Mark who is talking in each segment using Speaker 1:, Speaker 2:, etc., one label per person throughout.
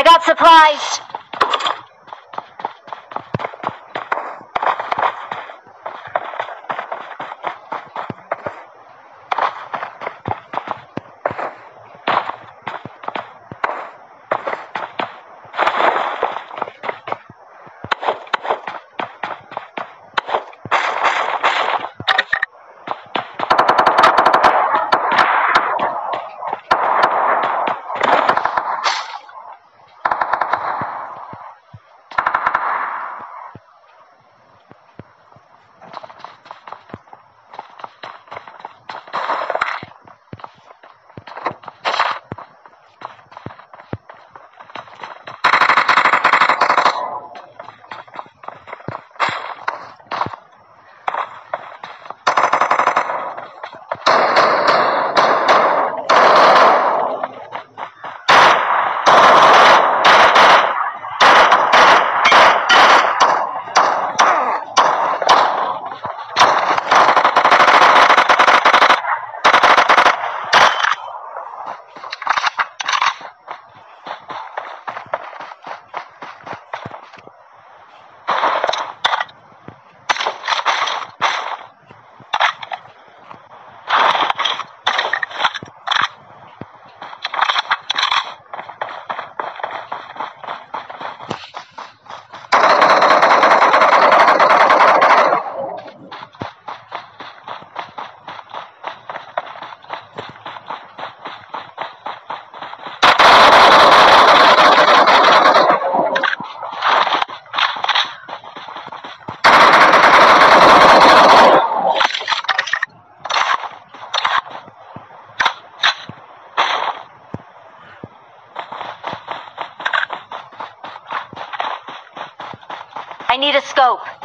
Speaker 1: I got supplies. Need a scope.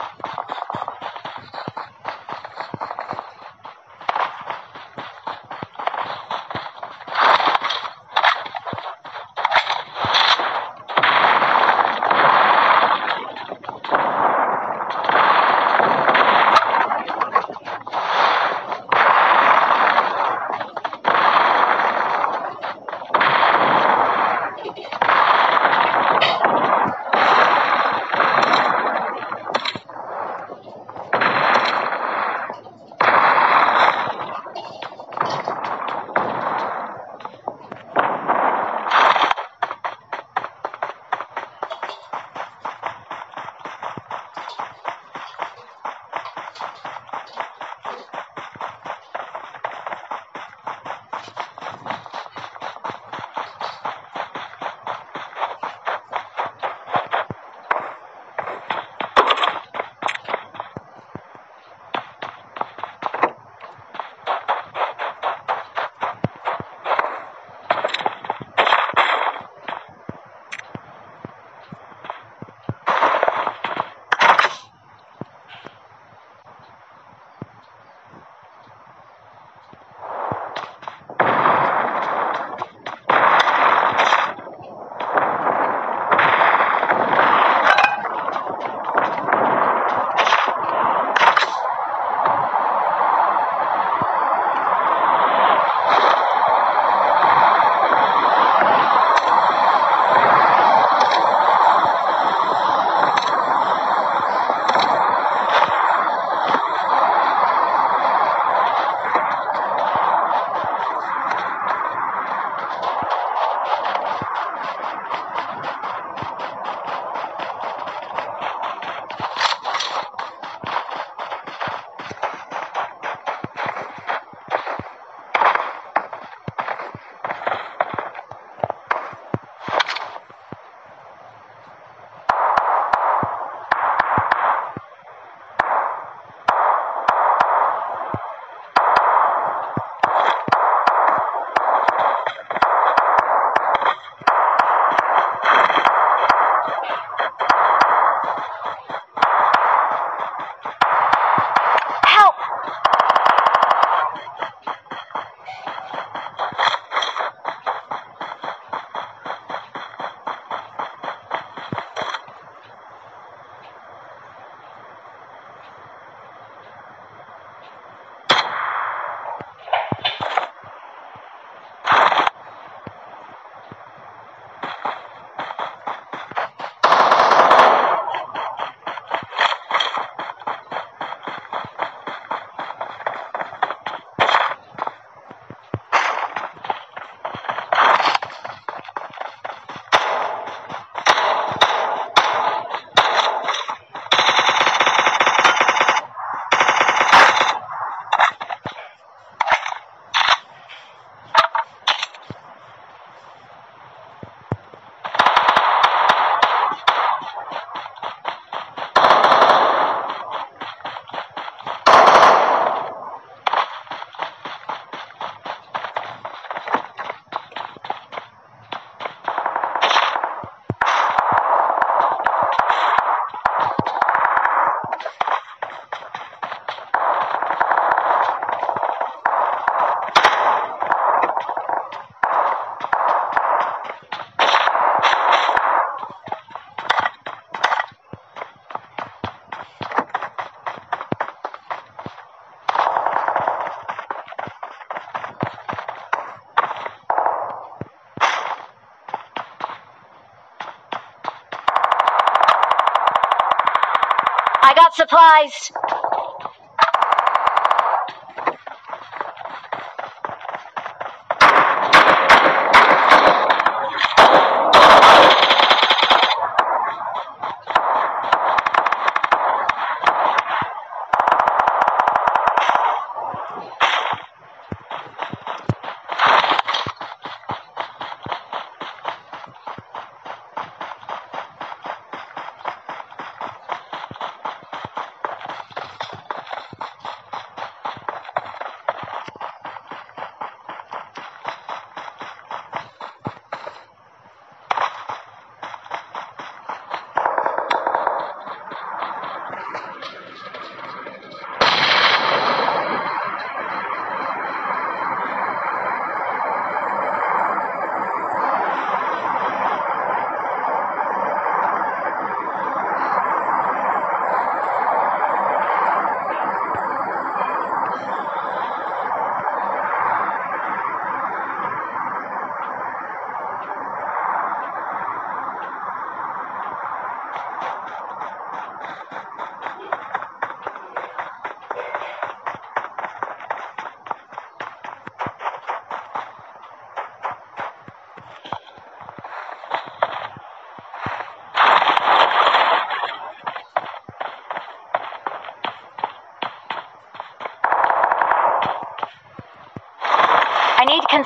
Speaker 1: Supplies.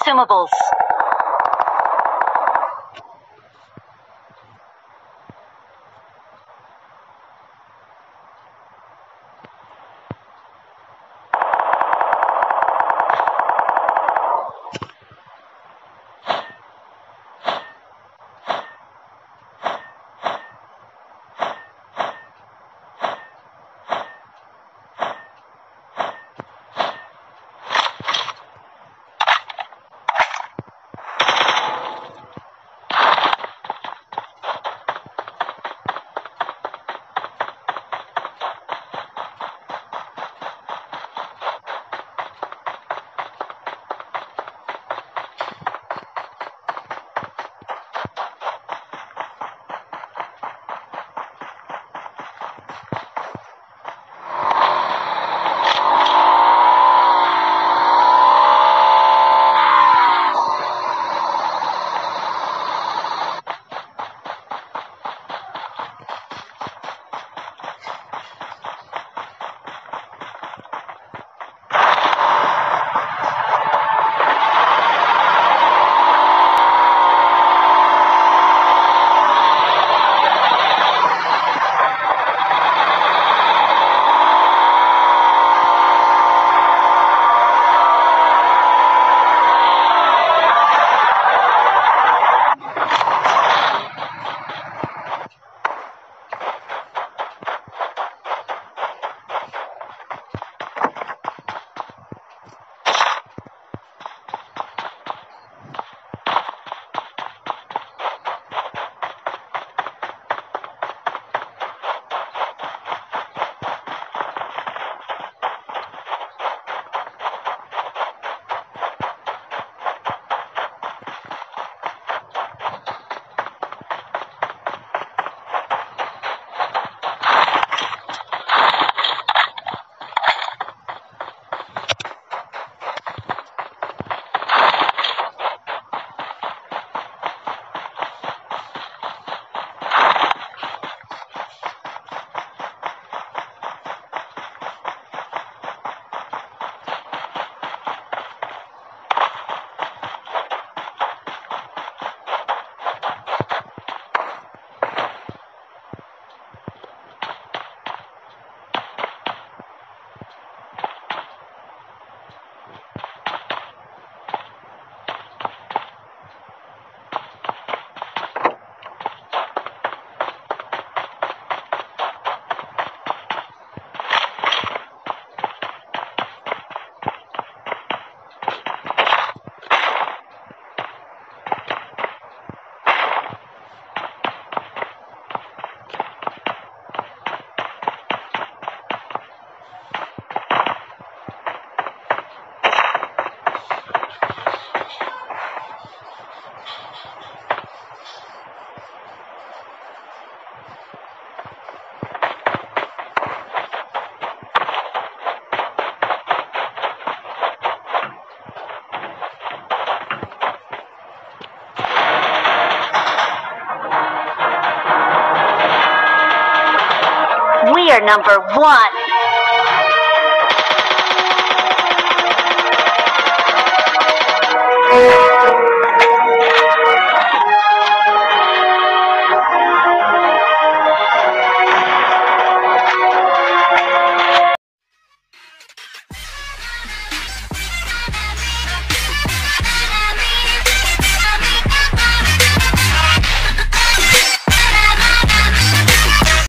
Speaker 1: Consumables. Number one.